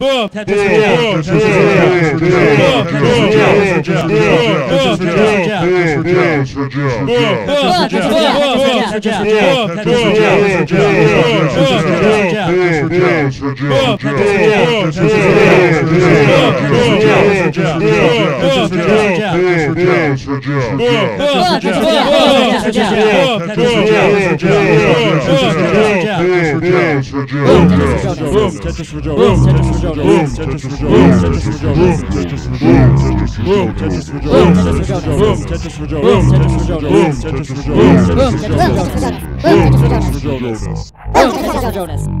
Tetris Boom, Tetris Jonas.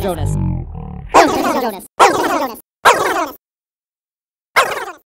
Jonas.